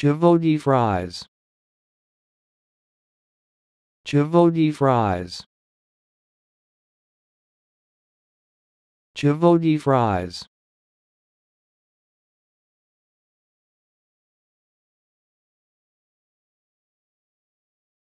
Chivodi fries. Chivodi fries. Chivodi fries.